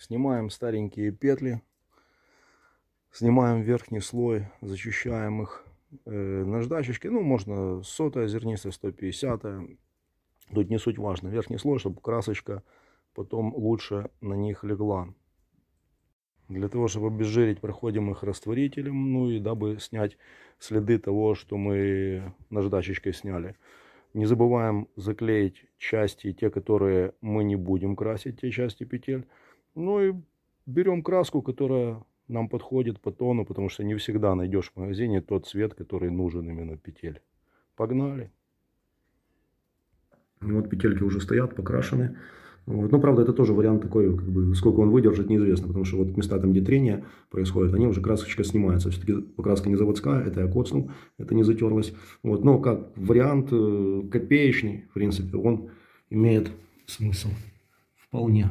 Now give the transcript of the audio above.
Снимаем старенькие петли. Снимаем верхний слой, зачищаем их э, наждачечки. Ну, можно сотая зернистая, 150 -я. Тут не суть важно. Верхний слой, чтобы красочка потом лучше на них легла. Для того, чтобы обезжирить, проходим их растворителем, ну и дабы снять следы того, что мы наждачечкой сняли. Не забываем заклеить части, те, которые мы не будем красить, те части петель. Ну и берем краску, которая нам подходит по тону, потому что не всегда найдешь в магазине тот цвет, который нужен именно петель. Погнали! Вот петельки уже стоят, покрашены. Вот. Но, правда, это тоже вариант такой, как бы, сколько он выдержит, неизвестно, потому что вот места там, где трение происходит, они уже красочка снимается. Все-таки покраска не заводская, это я коцнул, это не затерлось. Вот. Но как вариант э, копеечный, в принципе, он имеет смысл вполне.